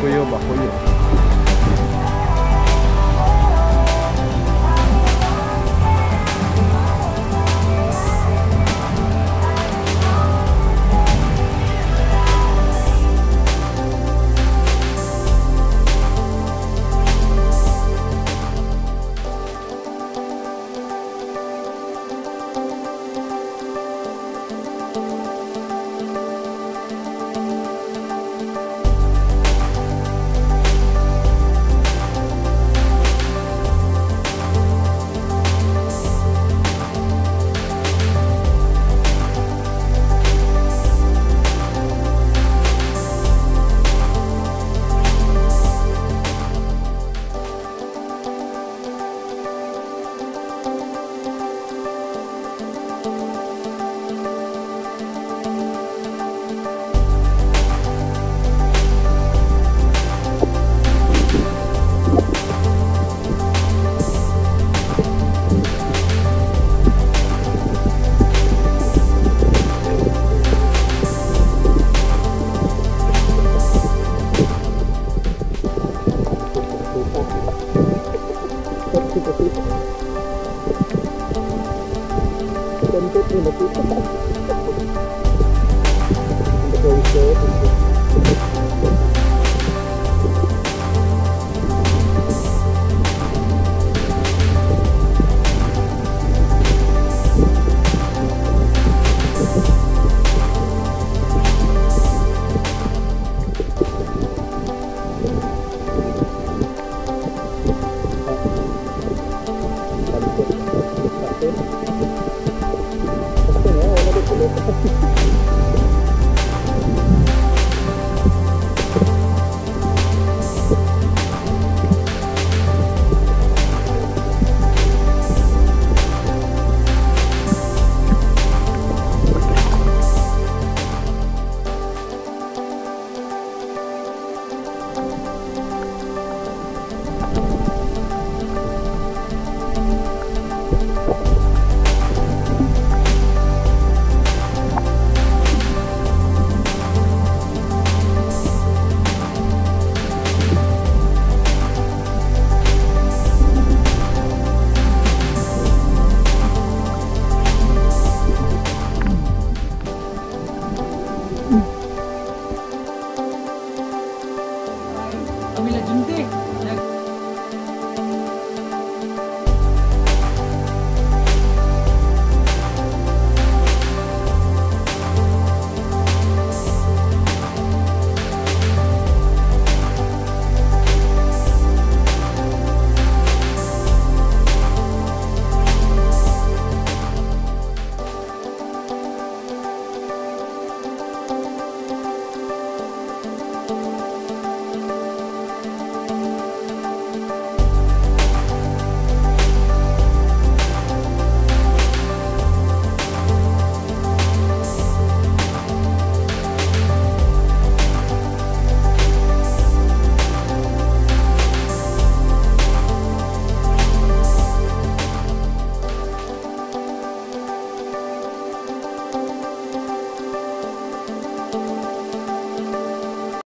回应吧回应 dan itu terima kasih. Terima kasih. 근데